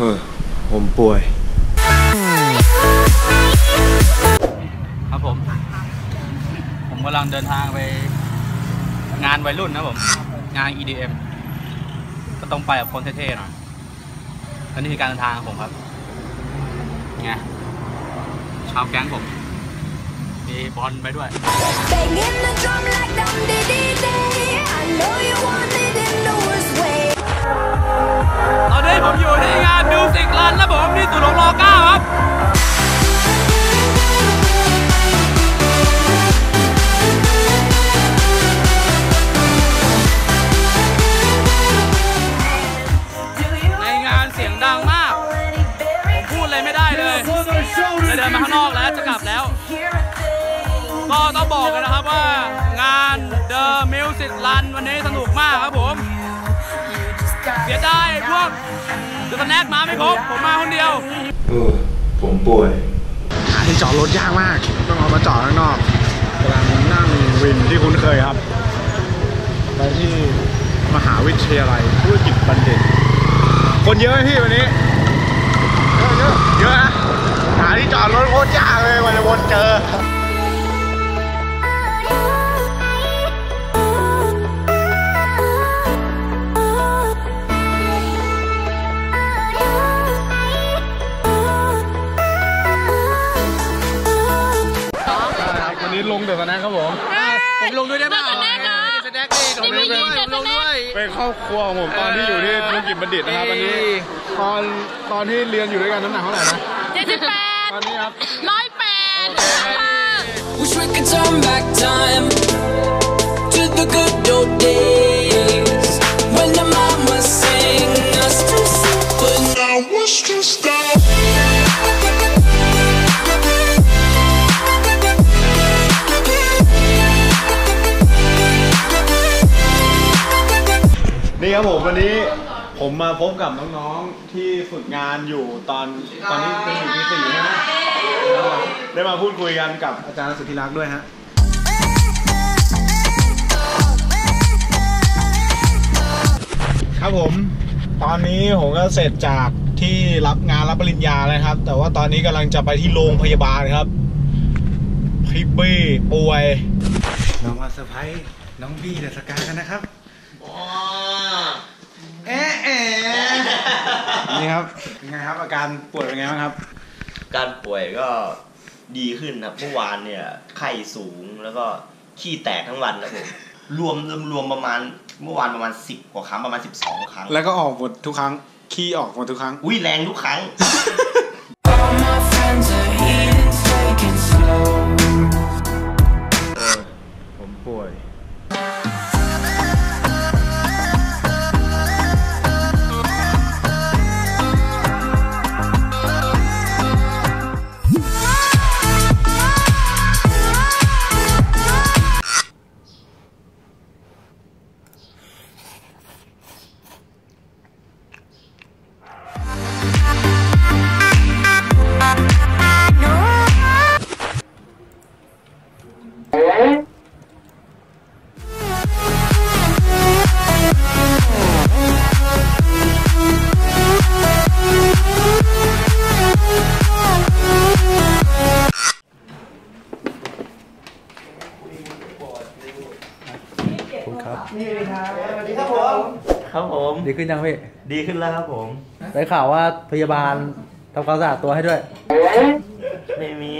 เออผมป่วย ครับผม ผมกำลังเดินทางไป งานวัยรุ่นนะผม งาน EDM ก็ต้องไปกับคนเท่ๆหน่อยและนี่คือการเดินทางของผมครับไงชาวแก๊งผมมีบอลไปด้วย ตอนนี้ผมอยู่ที่งานมิวสิกรันนะผมที่สุดของรอเก้าครับในงานเสียงดังมาก ผมพูดอะไรไม่ได้เลยเลยเดินมาข้างนอกแล้วจะกลับแล้ว ก็ต้องบอกกันนะครับว่างาน The Music Run วันนี้สนุกมากครับผม สียดายพวกเดอะสแน็คมาไม่ครบผมมาคนเดียวเออผมป่วยหาที่จอดรถยากมาก ต้องเอามาจอดข้างนอกกำลังนั่งวินที่คุ้นเคยครับไปที่มหาวิทยาลัยธุรกิจบัณฑิต คนเยอะไหมพี่วันนี้ เยอะเยอะเยอะนะหาที่จอดรถโคตรยากเลยกวันจะวนเจอ สแน็คดิผมลงด้วยผมลงด้วยเป็นครอบครัวของผมตอนที่อยู่ที่ธุรกิจบัณฑิตนะครับวันนี้ตอนตอนที่เรียนอยู่ด้วยกันน้ำหนักเท่าไหร่นะเจ็ดสิบแปดตอนนี้ครับร้อยแปด Wish we could turn back time ครับผมวันนี้ผมมาพบกับน้องๆที่ฝึกงานอยู่ตอนตอนนี้เป็นอยู่ปีสี่ใช่ไหมได้มาพูดคุยกันกับอาจารย์สุธิรักษ์ด้วยฮะครับผมตอนนี้ผมก็เสร็จจากที่รับงานรับปริญญาแล้วครับ แต่ว่าตอนนี้กำลังจะไปที่โรงพยาบาลครับพี่บี้ป่วยเรามาเซอร์ไพรส์น้องบี้เดอะสกากันนะครับ เอ๊ะเอ๊ะนี่ครับเป็นไงครับ อาการป่วยเป็นไงบ้างครับ การป่วยก็ดีขึ้นครับเมื่อวานเนี่ยไข้สูงแล้วก็ขี้แตกทั้งวันนะผมรวมรวมรวมประมาณเมื่อวานประมาณสิบกว่าครั้งประมาณสิบสองครั้ง แล้วก็ออกหมดทุกครั้ง ขี้ออกหมดทุกครั้ง อุ้ยแรงทุกครั้ง ครับผม ดีขึ้นยังพี่ ดีขึ้นแล้วครับผม ได้ข่าวว่าพยาบาลทำความสะอาดตัวให้ด้วย ไม่มี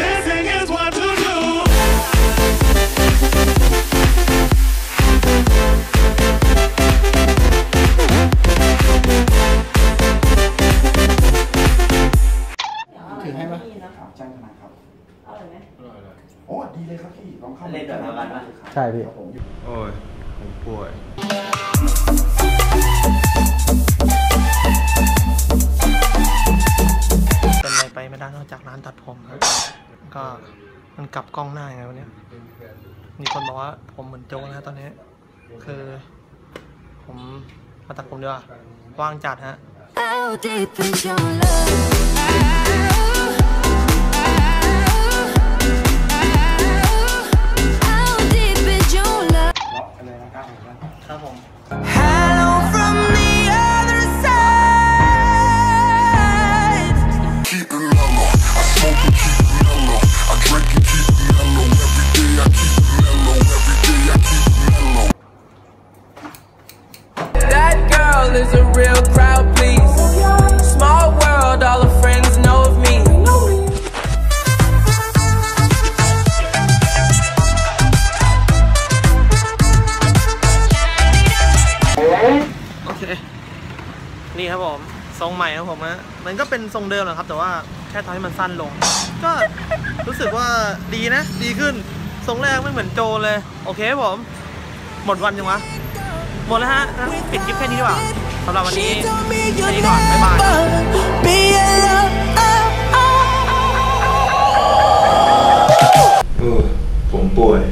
Dancing is what to do. เล่นกับพยาบาลปะใช่พี่โอ้ย ผมป่วยเป็นอะไรไปไม่ได้นอกจากร้านตัดผมครับก็มันกลับกล้องหน้าไงวันเนี้ยมีคนบอกว่าผมเหมือนโจนะฮะตอนนี้ คือ ผมมาตัดผมดีกว่าว่างจัดฮะ How deep is your love? นี่ครับผมทรงใหม่ครับผมนะมันก็เป็นทรงเดิมแหละครับ แต่ว่าแค่ทำให้มันสั้นลง ก็รู้สึกว่าดีนะ ดีขึ้นทรงแรกไม่เหมือนโจเลย โอเคครับผม หมดวันยังวะ หมดแล้วฮะงั้นปิดคลิปแค่นี้ดีกว่าสำหรับวันนี้ She told me แค่ you'll นี้ก่อน บ๊ายบาย never be alone. เออผมป่วย